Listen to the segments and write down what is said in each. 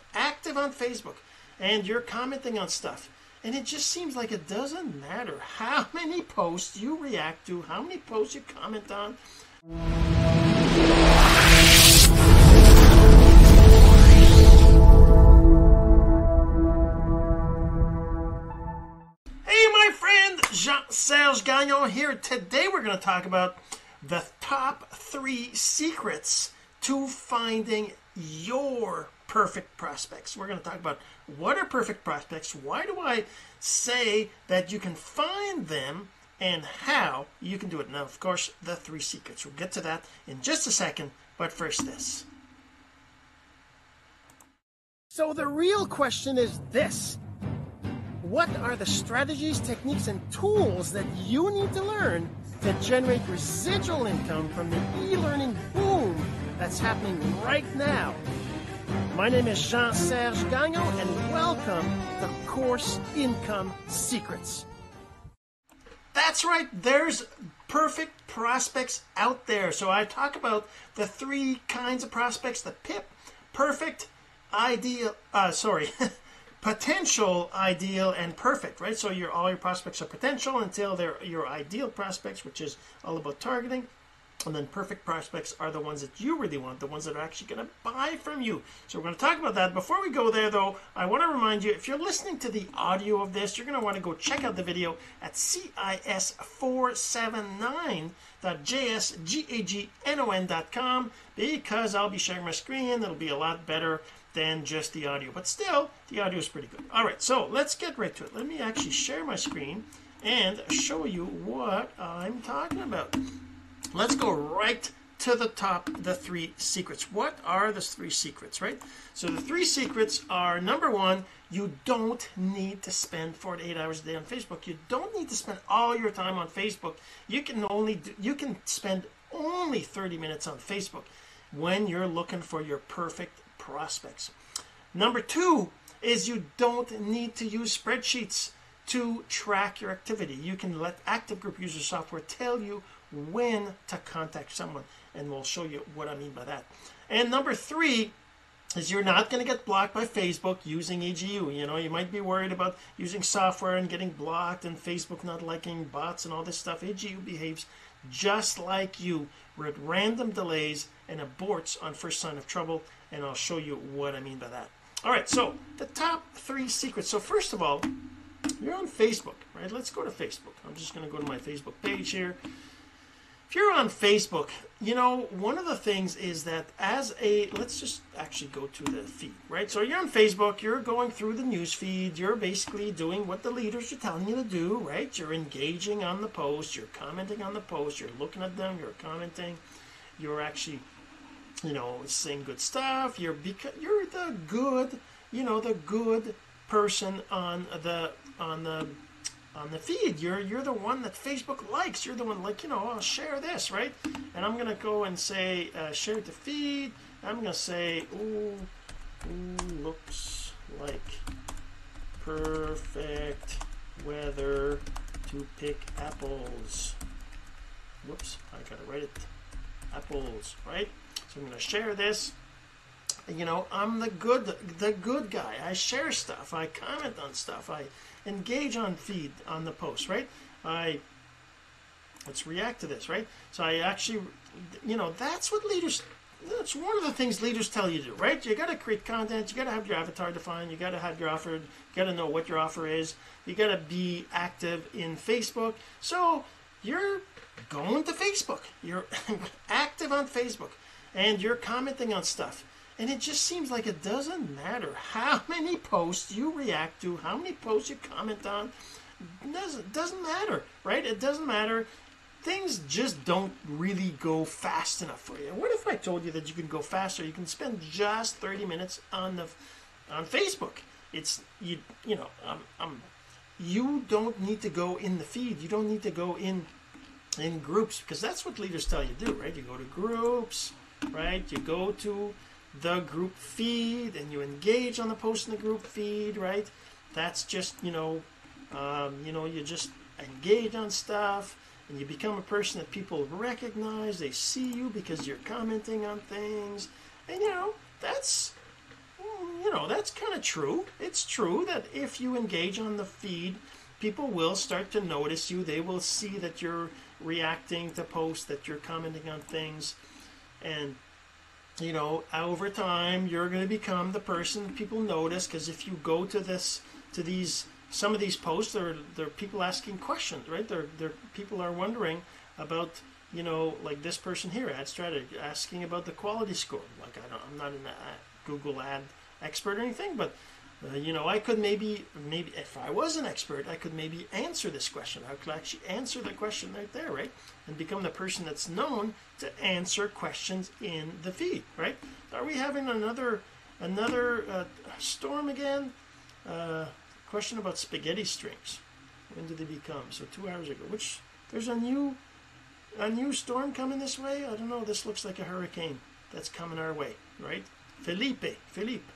active on Facebook and you're commenting on stuff. And it just seems like it doesn't matter how many posts you react to, how many posts you comment on. Hey, my friend, Jean Serge Gagnon here. Today we're going to talk about the top three secrets to finding your perfect prospects. We're going to talk about what are perfect prospects, why do I say that you can find them, and how you can do it. Now, of course, the three secrets. We'll get to that in just a second, but first, this. So, the real question is this what are the strategies, techniques, and tools that you need to learn to generate residual income from the e learning boom that's happening right now? My name is Jean Serge Gagnon, and welcome to Course Income Secrets. That's right, there's perfect prospects out there. So, I talk about the three kinds of prospects the PIP, perfect, ideal, uh, sorry. potential, ideal, and perfect, right? So your all your prospects are potential until they're your ideal prospects, which is all about targeting. And then perfect prospects are the ones that you really want, the ones that are actually going to buy from you. So we're going to talk about that. Before we go there, though, I want to remind you if you're listening to the audio of this, you're going to want to go check out the video at cis479.jsgagnon.com because I'll be sharing my screen. It'll be a lot better than just the audio. But still, the audio is pretty good. All right, so let's get right to it. Let me actually share my screen and show you what I'm talking about. Let's go right to the top, the three secrets. What are the three secrets, right? So the three secrets are number one, you don't need to spend 48 hours a day on Facebook. You don't need to spend all your time on Facebook. You can only do, you can spend only 30 minutes on Facebook when you're looking for your perfect prospects. Number two is you don't need to use spreadsheets to track your activity. You can let Active Group User Software tell you when to contact someone, and we'll show you what I mean by that. And number three is you're not going to get blocked by Facebook using AGU. You know, you might be worried about using software and getting blocked and Facebook not liking bots and all this stuff. AGU behaves just like you with random delays and aborts on first sign of trouble and I'll show you what I mean by that. All right, so the top three secrets. So first of all, you're on Facebook, right? Let's go to Facebook. I'm just going to go to my Facebook page here. If you're on Facebook, you know, one of the things is that as a, let's just actually go to the feed, right? So you're on Facebook, you're going through the news feed, you're basically doing what the leaders are telling you to do, right? You're engaging on the post, you're commenting on the post, you're looking at them, you're commenting, you're actually you know, saying good stuff. You're because you're the good, you know, the good person on the on the on the feed. You're you're the one that Facebook likes. You're the one like you know, I'll share this right, and I'm gonna go and say uh, share the feed. I'm gonna say ooh, ooh looks like perfect weather to pick apples. Whoops, I gotta write it. Apples, right? So I'm to share this. You know, I'm the good the good guy. I share stuff. I comment on stuff. I engage on feed on the post, right? I let's react to this, right? So I actually, you know, that's what leaders. That's one of the things leaders tell you to do, right? You got to create content. You got to have your avatar defined. You got to have your offer. You got to know what your offer is. You got to be active in Facebook. So you're going to Facebook. You're active on Facebook and you're commenting on stuff. And it just seems like it doesn't matter how many posts you react to, how many posts you comment on. Doesn't, doesn't matter, right? It doesn't matter. Things just don't really go fast enough for you. What if I told you that you can go faster? You can spend just 30 minutes on the on Facebook. It's you you know um, um, you don't need to go in the feed. You don't need to go in in groups because that's what leaders tell you to do, right? You go to groups, right? You go to the group feed and you engage on the post in the group feed, right? That's just you know, um, you know, you just engage on stuff and you become a person that people recognize. They see you because you're commenting on things, and you know that's you know that's kind of true. It's true that if you engage on the feed, people will start to notice you. They will see that you're reacting to posts, that you're commenting on things, and you know, over time, you're going to become the person people notice. Because if you go to this, to these, some of these posts, there, are people asking questions, right? There, there, people are wondering about, you know, like this person here, ad strategy, asking about the quality score. Like I don't, I'm not an uh, Google ad expert or anything, but uh, you know, I could maybe, maybe if I was an expert, I could maybe answer this question. I could actually answer the question right there, right? And become the person that's known to answer questions in the feed, right? Are we having another another uh, storm again? Uh, question about spaghetti strings. When did they become? So two hours ago. Which there's a new a new storm coming this way. I don't know. This looks like a hurricane that's coming our way, right? Felipe, Felipe.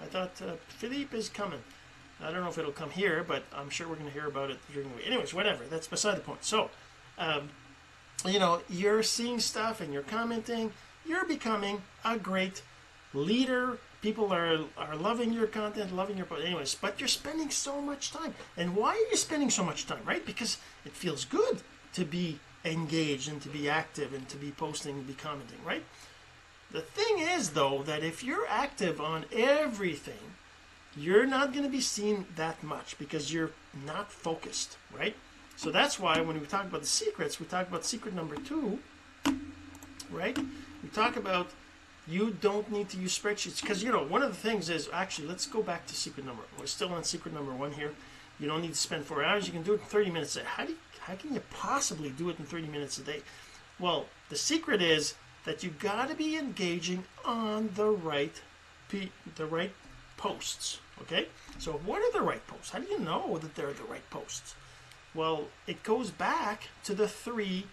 I thought uh, Philippe is coming. I don't know if it'll come here, but I'm sure we're going to hear about it during the week. Anyways, whatever. That's beside the point. So, um, you know, you're seeing stuff and you're commenting. You're becoming a great leader. People are are loving your content, loving your. Post anyways, but you're spending so much time. And why are you spending so much time? Right? Because it feels good to be engaged and to be active and to be posting and be commenting. Right? The thing is, though, that if you're active on everything, you're not going to be seen that much because you're not focused, right? So that's why when we talk about the secrets, we talk about secret number two, right? We talk about you don't need to use spreadsheets because you know one of the things is actually let's go back to secret number. We're still on secret number one here. You don't need to spend four hours. You can do it in 30 minutes. How do you, how can you possibly do it in 30 minutes a day? Well, the secret is that you've got to be engaging on the right the right posts okay? So what are the right posts? How do you know that they're the right posts? Well it goes back to the three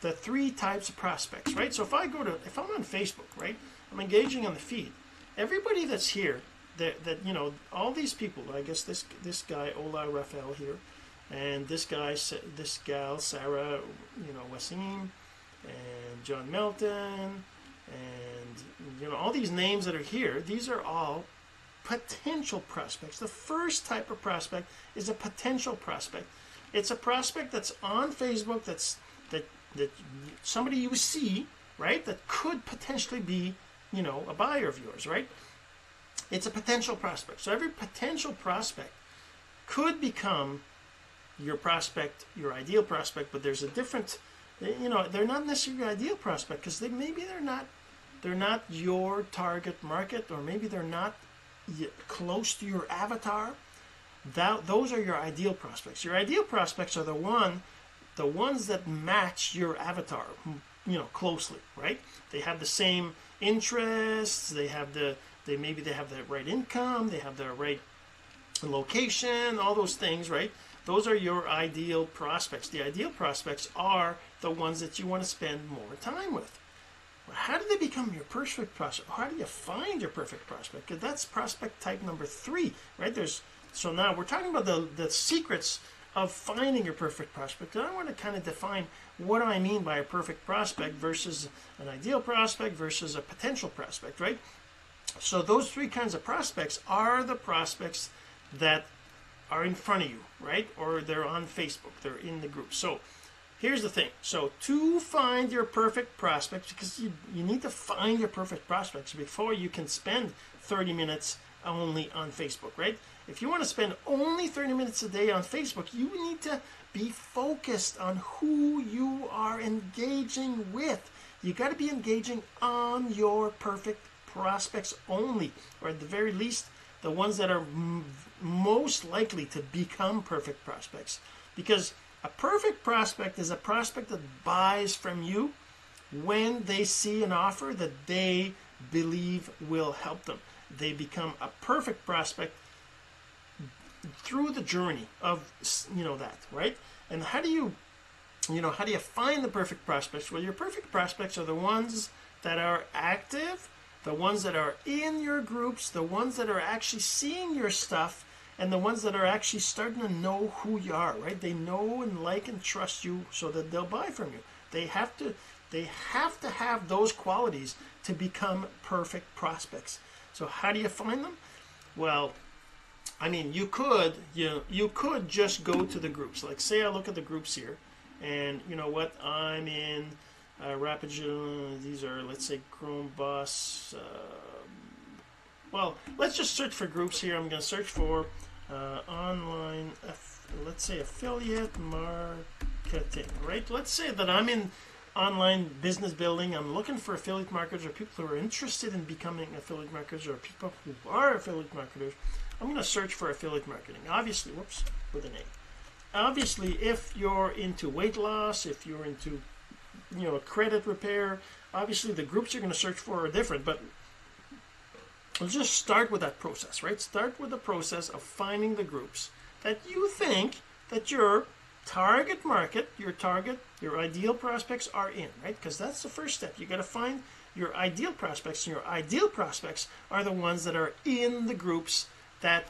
the three types of prospects right? So if i go to if i'm on facebook right i'm engaging on the feed. Everybody that's here that, that you know all these people i guess this this guy ola rafael here and this guy this gal sarah you know wasim and John Melton and you know all these names that are here these are all potential prospects. The first type of prospect is a potential prospect. It's a prospect that's on Facebook that's that that somebody you see right that could potentially be you know a buyer of yours right? It's a potential prospect. So every potential prospect could become your prospect your ideal prospect but there's a different you know they're not necessarily your ideal prospect because they maybe they're not they're not your target market or maybe they're not close to your avatar. That those are your ideal prospects. Your ideal prospects are the one the ones that match your avatar you know closely right? They have the same interests they have the they maybe they have the right income they have the right location all those things right? Those are your ideal prospects. The ideal prospects are the ones that you want to spend more time with. How do they become your perfect prospect? How do you find your perfect prospect? Because that's prospect type number three, right? There's so now we're talking about the the secrets of finding your perfect prospect. And I want to kind of define what I mean by a perfect prospect versus an ideal prospect versus a potential prospect, right? So those three kinds of prospects are the prospects that are in front of you, right? Or they're on Facebook, they're in the group. So here's the thing. So to find your perfect prospects, because you, you need to find your perfect prospects before you can spend 30 minutes only on Facebook, right? If you want to spend only 30 minutes a day on Facebook, you need to be focused on who you are engaging with. You got to be engaging on your perfect prospects only, or at the very least, the ones that are most likely to become perfect prospects. Because a perfect prospect is a prospect that buys from you when they see an offer that they believe will help them. They become a perfect prospect through the journey of you know that, right? And how do you you know, how do you find the perfect prospects? Well, your perfect prospects are the ones that are active the ones that are in your groups, the ones that are actually seeing your stuff, and the ones that are actually starting to know who you are, right? They know and like and trust you so that they'll buy from you. They have to they have to have those qualities to become perfect prospects. So how do you find them? Well, I mean, you could you you could just go to the groups. Like, say I look at the groups here, and you know what? I'm in uh, Rapid. These are let's say Chrome Boss. Uh, well, let's just search for groups here. I'm going to search for uh, online. let's say affiliate marketing. Right? Let's say that I'm in online business building. I'm looking for affiliate marketers or people who are interested in becoming affiliate marketers or people who are affiliate marketers. I'm going to search for affiliate marketing. Obviously, whoops, with an A. Obviously, if you're into weight loss, if you're into you know a credit repair, obviously the groups you're going to search for are different. But let's just start with that process, right? Start with the process of finding the groups that you think that your target market, your target, your ideal prospects are in, right? Because that's the first step. You got to find your ideal prospects, and your ideal prospects are the ones that are in the groups that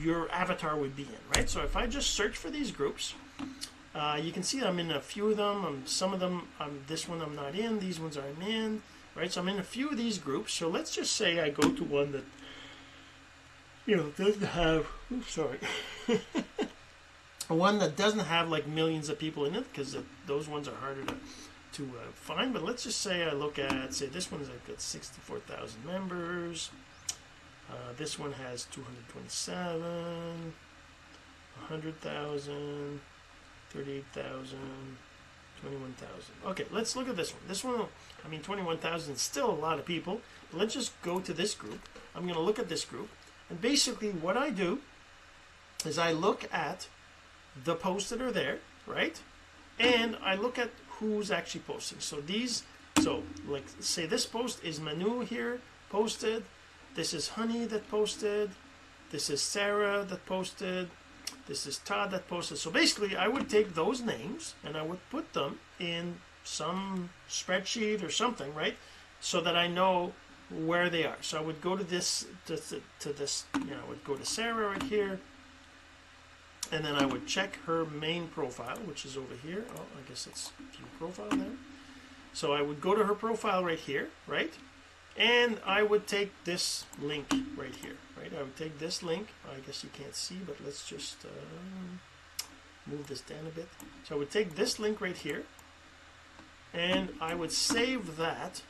your avatar would be in, right? So if I just search for these groups, uh, you can see I'm in a few of them. I'm, some of them, I'm, this one I'm not in. These ones I'm in, right? So I'm in a few of these groups. So let's just say I go to one that, you know, doesn't have, oops, sorry, one that doesn't have like millions of people in it because those ones are harder to, to uh, find. But let's just say I look at, say this one's got 64,000 members. Uh, this one has 227, 100,000, 38,000, 21,000. Okay, let's look at this one. This one, I mean, 21,000 is still a lot of people. Let's just go to this group. I'm going to look at this group. And basically, what I do is I look at the posts that are there, right? And I look at who's actually posting. So these, so like say this post is Manu here posted. This is Honey that posted. This is Sarah that posted. This is Todd that posted. So basically, I would take those names and I would put them in some spreadsheet or something, right? So that I know where they are. So I would go to this to, to, to this, you know, I would go to Sarah right here, and then I would check her main profile, which is over here. Oh, I guess it's view profile there. So I would go to her profile right here, right? And I would take this link right here, right? I would take this link. I guess you can't see, but let's just uh, move this down a bit. So I would take this link right here, and I would save that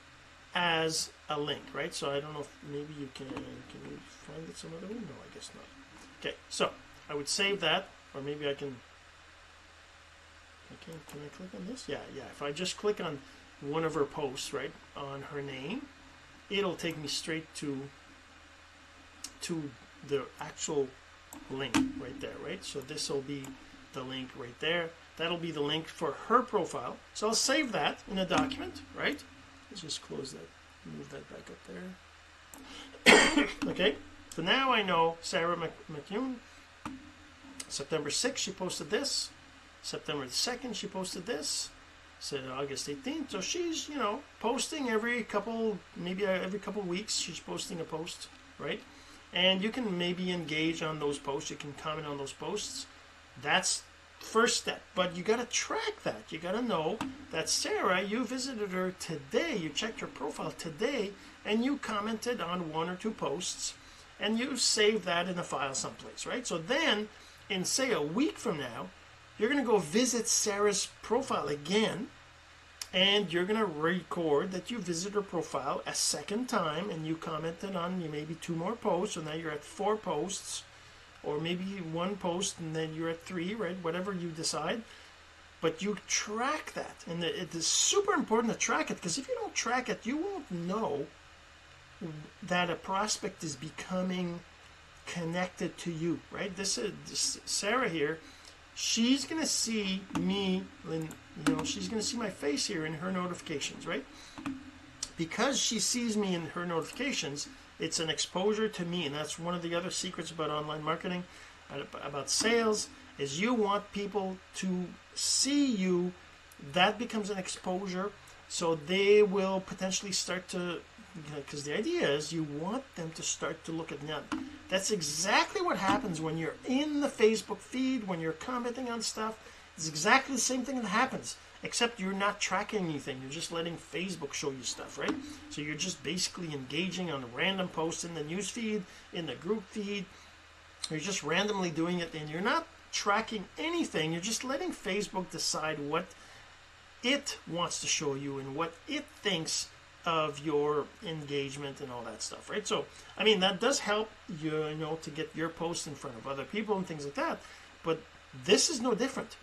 as a link, right? So I don't know if maybe you can can you find it some other way? No, I guess not. Okay, so I would save that, or maybe I can. Okay, can I click on this? Yeah, yeah. If I just click on one of her posts, right, on her name, it'll take me straight to to the actual link right there, right? So this will be the link right there. That'll be the link for her profile. So I'll save that in a document, right? Let's just close that, move that back up there. okay, so now I know Sarah McCune. September 6th, she posted this. September 2nd, she posted this said August 18th. So she's, you know, posting every couple, maybe every couple weeks, she's posting a post, right? And you can maybe engage on those posts. You can comment on those posts. That's first step. But you got to track that. You got to know that Sarah, you visited her today. You checked her profile today, and you commented on one or two posts, and you save that in a file someplace, right? So then, in say a week from now, you're going to go visit Sarah's profile again and you're going to record that you visit her profile a second time and you commented on maybe two more posts so now you're at four posts or maybe one post and then you're at three right? Whatever you decide. But you track that and it is super important to track it because if you don't track it you won't know that a prospect is becoming connected to you right? This is this, sarah here she's going to see me, you know, she's going to see my face here in her notifications, right? Because she sees me in her notifications, it's an exposure to me, and that's one of the other secrets about online marketing, about sales, is you want people to see you. That becomes an exposure, so they will potentially start to because the idea is you want them to start to look at now. That's exactly what happens when you're in the Facebook feed, when you're commenting on stuff. It's exactly the same thing that happens. except you're not tracking anything you're just letting facebook show you stuff right so you're just basically engaging on random posts in the news feed in the group feed you're just randomly doing it and you're not tracking anything you're just letting facebook decide what it wants to show you and what it thinks of your engagement and all that stuff right? So I mean that does help you, you know to get your post in front of other people and things like that but this is no different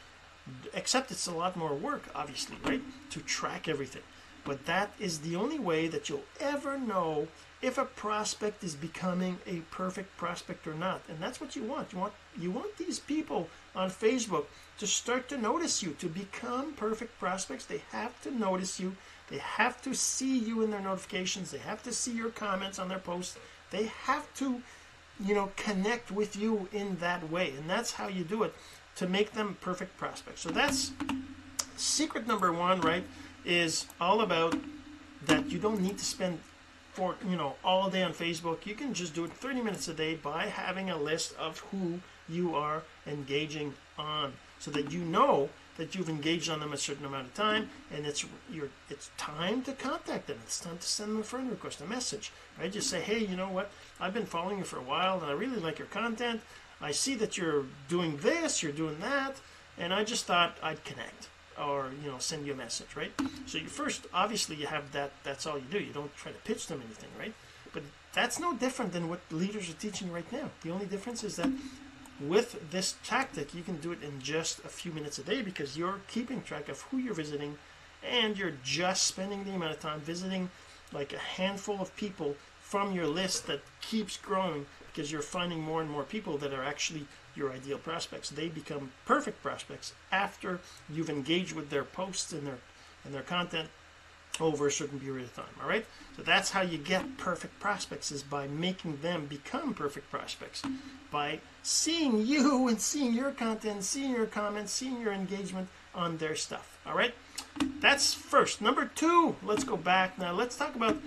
except it's a lot more work obviously right? To track everything but that is the only way that you'll ever know if a prospect is becoming a perfect prospect or not. And that's what you want. You want you want these people on Facebook to start to notice you to become perfect prospects. They have to notice you. They have to see you in their notifications. They have to see your comments on their posts. They have to you know connect with you in that way. And that's how you do it to make them perfect prospects. So that's secret number one right is all about that you don't need to spend for you know all day on Facebook you can just do it 30 minutes a day by having a list of who you are engaging on so that you know that you've engaged on them a certain amount of time and it's your it's time to contact them. It's time to send them a friend request a message right? Just say hey you know what? I've been following you for a while and I really like your content. I see that you're doing this you're doing that and I just thought I'd connect or you know send you a message right? So you first obviously you have that that's all you do. You don't try to pitch them anything right? But that's no different than what leaders are teaching right now. The only difference is that with this tactic you can do it in just a few minutes a day because you're keeping track of who you're visiting and you're just spending the amount of time visiting like a handful of people from your list that keeps growing because you're finding more and more people that are actually your ideal prospects. They become perfect prospects after you've engaged with their posts and their and their content over a certain period of time all right? So that's how you get perfect prospects is by making them become perfect prospects. By seeing you and seeing your content seeing your comments seeing your engagement on their stuff all right? That's first. Number two let's go back. Now let's talk about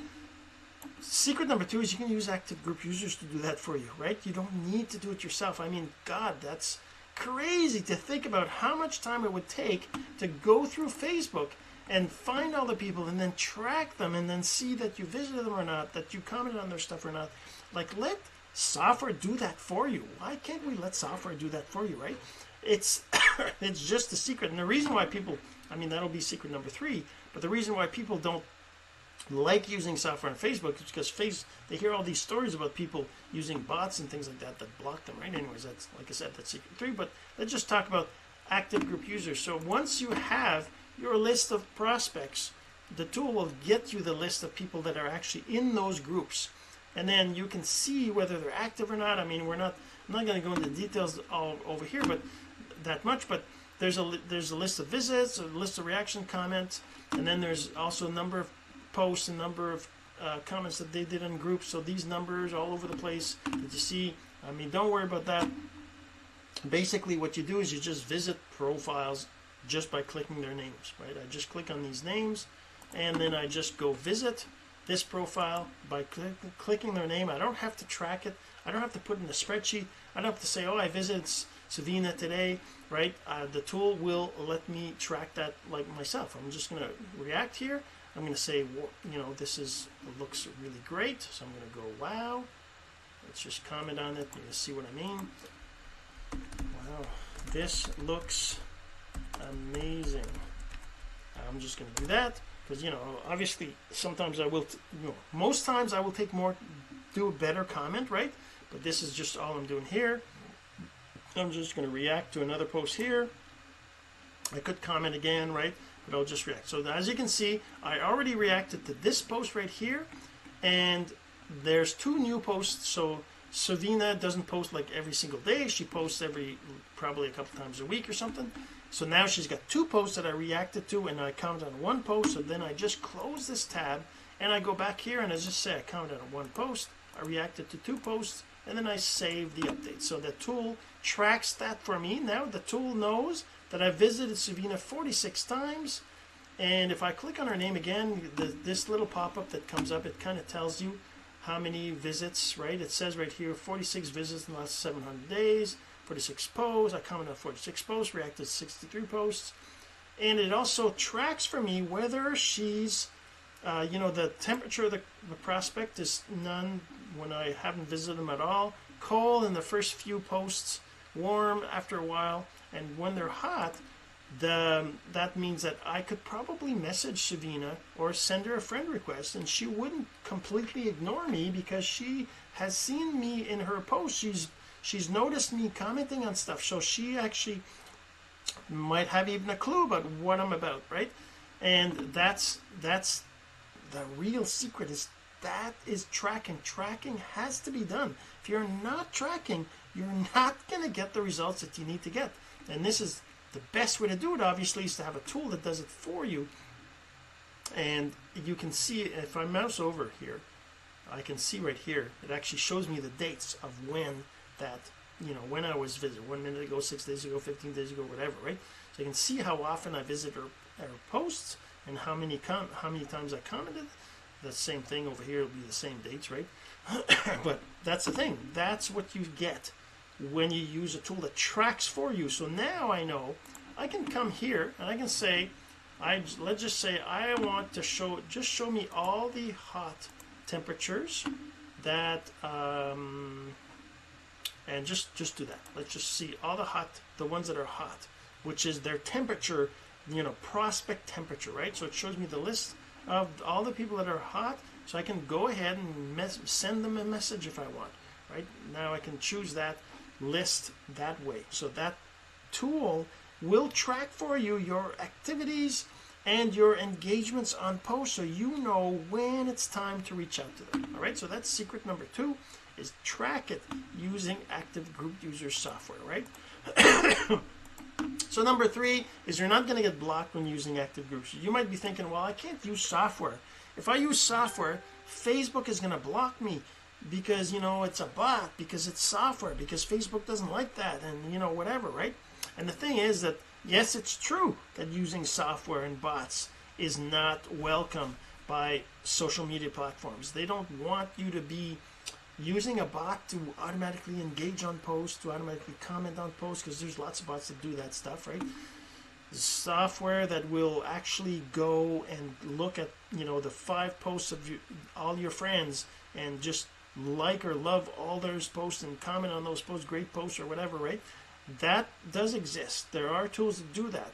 secret number two is you can use active group users to do that for you right? You don't need to do it yourself. I mean god that's crazy to think about how much time it would take to go through Facebook and find all the people and then track them and then see that you visited them or not that you commented on their stuff or not. Like let software do that for you. Why can't we let software do that for you right? It's it's just the secret. And the reason why people I mean that'll be secret number three but the reason why people don't like using software on Facebook because face they hear all these stories about people using bots and things like that that block them right? Anyways that's like I said that's secret three but let's just talk about active group users. So once you have your list of prospects the tool will get you the list of people that are actually in those groups. And then you can see whether they're active or not. I mean we're not I'm not going to go into details all over here but that much but there's a there's a list of visits a list of reaction comments and then there's also a number of posts and number of uh, comments that they did in groups so these numbers all over the place that you see. I mean don't worry about that. Basically what you do is you just visit profiles just by clicking their names right? I just click on these names and then I just go visit this profile by click, clicking their name. I don't have to track it. I don't have to put in a spreadsheet. I don't have to say oh I visited Savina today right? Uh, the tool will let me track that like myself. I'm just gonna react here I'm going to say you know this is looks really great so I'm going to go wow. Let's just comment on it and see what I mean. Wow this looks amazing. I'm just going to do that because you know obviously sometimes I will you know most times I will take more do a better comment right? But this is just all I'm doing here. I'm just going to react to another post here. I could comment again right but I'll just react. So as you can see I already reacted to this post right here and there's two new posts. So Savina doesn't post like every single day. She posts every probably a couple times a week or something. So now she's got two posts that I reacted to and I comment on one post so then I just close this tab and I go back here and I just say I commented on one post. I reacted to two posts and then I save the update. So the tool tracks that for me. Now the tool knows that I visited Savina 46 times and if I click on her name again the, this little pop-up that comes up it kind of tells you how many visits right? It says right here 46 visits in the last 700 days 46 posts I commented on 46 posts reacted to 63 posts. And it also tracks for me whether she's uh, you know the temperature of the, the prospect is none when I haven't visited them at all. Cold in the first few posts warm after a while and when they're hot the that means that I could probably message Savina or send her a friend request and she wouldn't completely ignore me because she has seen me in her post. She's she's noticed me commenting on stuff. So she actually might have even a clue about what I'm about right? And that's that's the real secret is that is tracking. Tracking has to be done. If you're not tracking you're not going to get the results that you need to get and this is the best way to do it obviously is to have a tool that does it for you. And you can see if I mouse over here I can see right here it actually shows me the dates of when that you know when I was visited one minute ago six days ago 15 days ago whatever right? So you can see how often I visit her, her posts and how many com- how many times I commented. The same thing over here will be the same dates right? But that's the thing. That's what you get when you use a tool that tracks for you. So now I know I can come here and I can say I let's just say I want to show just show me all the hot temperatures that um, and just just do that. Let's just see all the hot the ones that are hot which is their temperature you know prospect temperature right? So it shows me the list of all the people that are hot. So I can go ahead and send them a message if I want right? Now I can choose that list that way. So that tool will track for you your activities and your engagements on posts so you know when it's time to reach out to them. All right so that's secret number two is track it using active group user software right? So number three is you're not going to get blocked when using active groups. You might be thinking well i can't use software. If i use software facebook is going to block me because you know it's a bot because it's software because facebook doesn't like that and you know whatever right and the thing is that yes it's true that using software and bots is not welcome by social media platforms they don't want you to be using a bot to automatically engage on posts, to automatically comment on posts, because there's lots of bots that do that stuff, right? Software that will actually go and look at you know the five posts of you, all your friends and just like or love all those posts and comment on those posts, great posts or whatever, right? That does exist. There are tools that do that.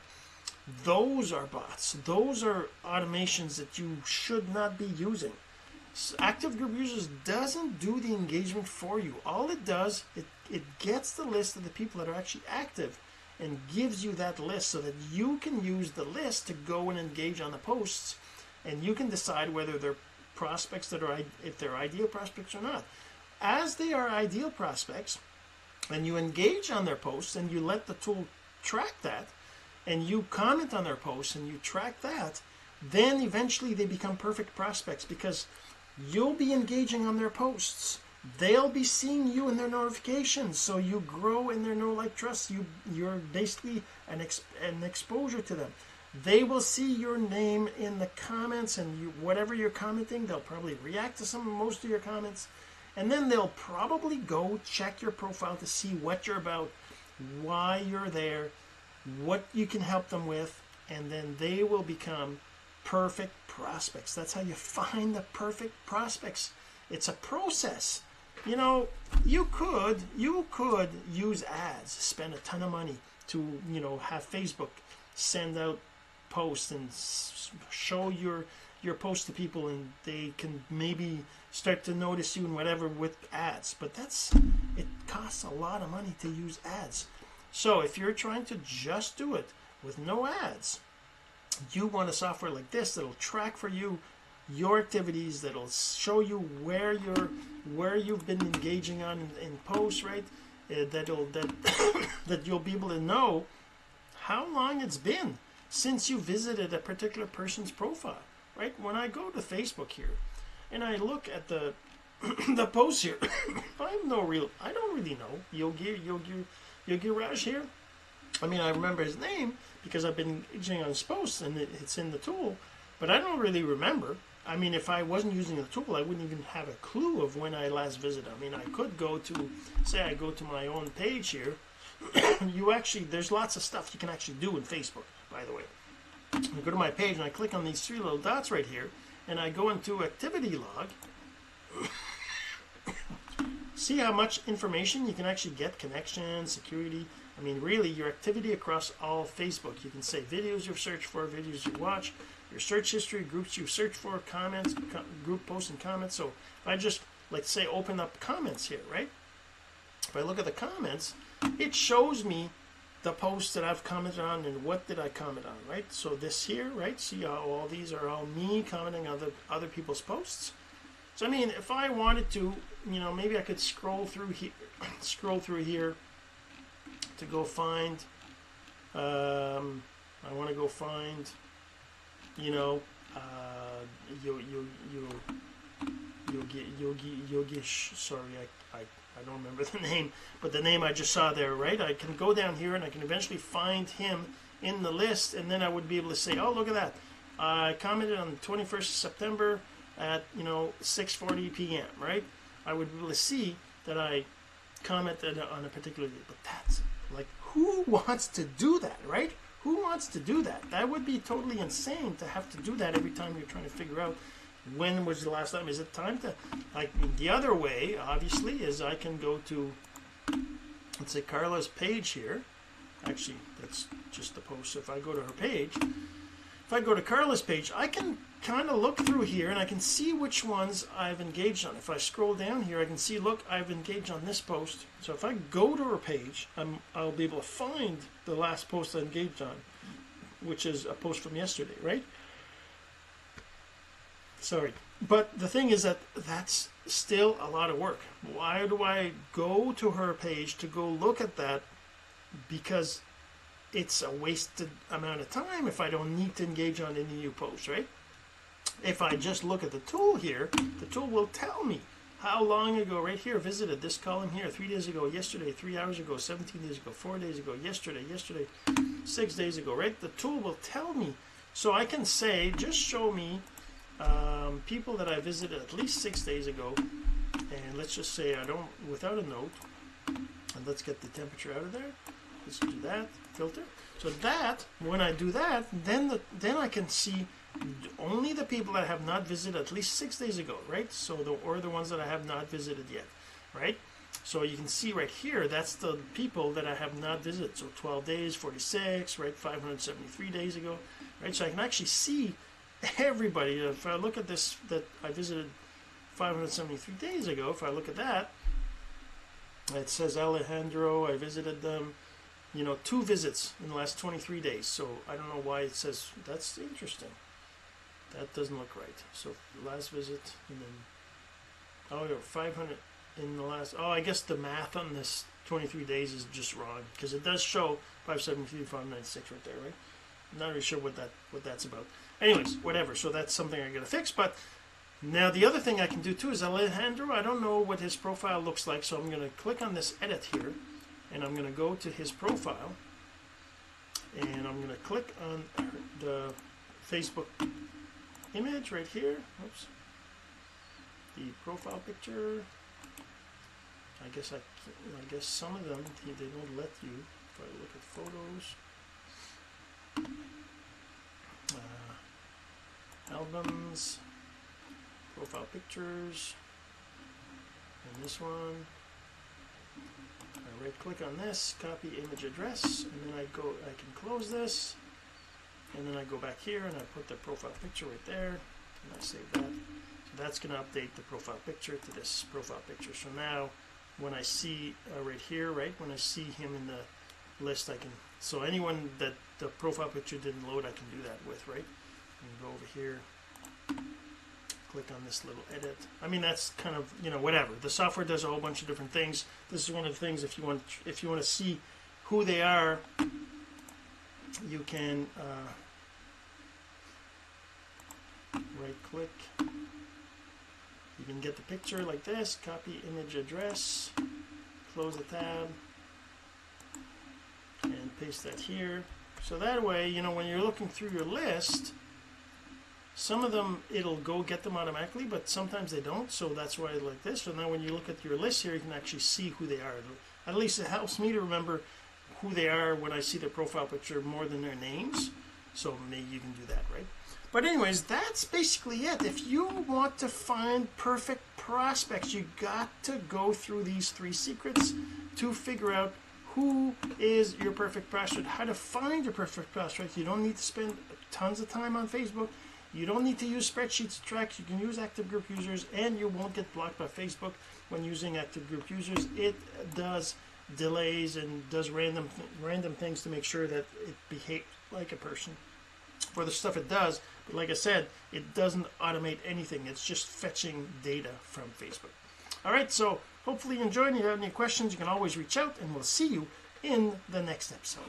Those are bots. Those are automations that you should not be using active group users doesn't do the engagement for you all it does it, it gets the list of the people that are actually active and gives you that list so that you can use the list to go and engage on the posts and you can decide whether they're prospects that are if they're ideal prospects or not as they are ideal prospects and you engage on their posts and you let the tool track that and you comment on their posts and you track that then eventually they become perfect prospects because You'll be engaging on their posts. They'll be seeing you in their notifications, so you grow in their know like trust. You you're basically an ex, an exposure to them. They will see your name in the comments, and you, whatever you're commenting, they'll probably react to some most of your comments, and then they'll probably go check your profile to see what you're about, why you're there, what you can help them with, and then they will become perfect prospects. That's how you find the perfect prospects. It's a process. You know, you could you could use ads, spend a ton of money to you know have Facebook send out posts and show your your post to people, and they can maybe start to notice you and whatever with ads. But that's it costs a lot of money to use ads. So if you're trying to just do it with no ads, you want a software like this that'll track for you your activities that'll show you where you're where you've been engaging on in, in posts right uh, that'll that that you'll be able to know how long it's been since you visited a particular person's profile right when i go to facebook here and i look at the the posts here i have no real i don't really know yogi yogi yogi raj here i mean i remember his name because I've been engaging on his posts and it's in the tool, but I don't really remember. I mean, if I wasn't using the tool, I wouldn't even have a clue of when I last visited. I mean, I could go to, say, I go to my own page here. you actually, there's lots of stuff you can actually do in Facebook, by the way. I go to my page and I click on these three little dots right here and I go into activity log. See how much information you can actually get? Connections security. I mean really your activity across all Facebook. You can say videos you've searched for videos you watch your search history groups you've searched for comments co group posts and comments. So if I just let's say open up comments here right? If I look at the comments it shows me the posts that I've commented on and what did I comment on, right? So this here, right? See how all these are all me commenting on other other people's posts. So I mean, if I wanted to, you know, maybe I could scroll through here, scroll through here to go find. Um, I want to go find, you know, uh, you you you Yogi Yogi Yogish. Sorry, I I I don't remember the name, but the name I just saw there, right? I can go down here and I can eventually find him in the list, and then I would be able to say, oh, look at that. I commented on the 21st of September at, you know, 6.40 p.m., right? I would be able to see that I commented on a particular day. But that's, like, who wants to do that, right? Who wants to do that? That would be totally insane to have to do that every time you're trying to figure out when was the last time? Is it time to like the other way? Obviously, is I can go to let's say Carla's page here. Actually, that's just the post. If I go to her page, if I go to Carla's page, I can kind of look through here and I can see which ones I've engaged on. If I scroll down here, I can see, look, I've engaged on this post. So if I go to her page, I'm, I'll be able to find the last post I engaged on, which is a post from yesterday, right? Sorry. But the thing is that that's still a lot of work. Why do I go to her page to go look at that? Because it's a wasted amount of time if I don't need to engage on any new posts, right? If I just look at the tool here, the tool will tell me how long ago, right here, visited this column here, three days ago, yesterday, three hours ago, 17 days ago, four days ago, yesterday, yesterday, six days ago, right? The tool will tell me. So I can say, just show me um, people that I visited at least six days ago, and let's just say I don't, without a note, and let's get the temperature out of there. Let's do that filter. So that, when I do that, then the, then I can see only the people that have not visited at least six days ago, right? So the or the ones that I have not visited yet, right? So you can see right here, that's the people that I have not visited. So 12 days, 46, right? 573 days ago, right? So I can actually see everybody. If I look at this that I visited 573 days ago, if I look at that, it says Alejandro. I visited them, you know, two visits in the last 23 days. So I don't know why it says that's interesting. That doesn't look right. So last visit and then oh, yeah, 500 in the last. Oh, I guess the math on this 23 days is just wrong because it does show 573, 596 right there, right? I'm not really sure what that what that's about. Anyways, whatever. So that's something I gotta fix. But now the other thing I can do too is Alejandro. I don't know what his profile looks like, so I'm gonna click on this edit here, and I'm gonna go to his profile, and I'm gonna click on the Facebook image right here. Oops. The profile picture. I guess I, I guess some of them they, they don't let you. If I look at photos. Albums, profile pictures, and this one. I right click on this, copy image address, and then I go, I can close this, and then I go back here and I put the profile picture right there, and I save that. So that's going to update the profile picture to this profile picture. So now when I see uh, right here, right, when I see him in the list, I can, so anyone that the profile picture didn't load, I can do that with, right? and go over here click on this little edit. I mean that's kind of you know whatever. The software does a whole bunch of different things. This is one of the things if you want if you want to see who they are you can uh, right click you can get the picture like this copy image address close the tab paste that here so that way you know when you're looking through your list some of them it'll go get them automatically, but sometimes they don't. So that's why I like this. So now when you look at your list here, you can actually see who they are. At least it helps me to remember who they are when I see their profile picture more than their names. So maybe you can do that, right? But anyways, that's basically it. If you want to find perfect prospects, you got to go through these three secrets to figure out who is your perfect prospect, how to find your perfect prospect. You don't need to spend tons of time on Facebook. You don't need to use spreadsheets to track. You can use active group users, and you won't get blocked by Facebook when using active group users. It does delays and does random random things to make sure that it behaves like a person for the stuff it does. But like I said, it doesn't automate anything. It's just fetching data from Facebook. All right, so hopefully you enjoyed. If you have any questions, you can always reach out, and we'll see you in the next episode.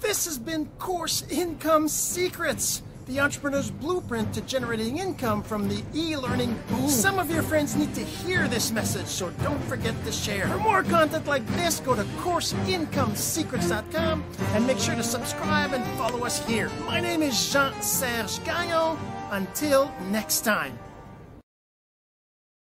This has been Course Income Secrets the entrepreneur's blueprint to generating income from the e-learning boom. Some of your friends need to hear this message, so don't forget to share. For more content like this, go to CourseIncomeSecrets.com and make sure to subscribe and follow us here. My name is Jean-Serge Gagnon. Until next time.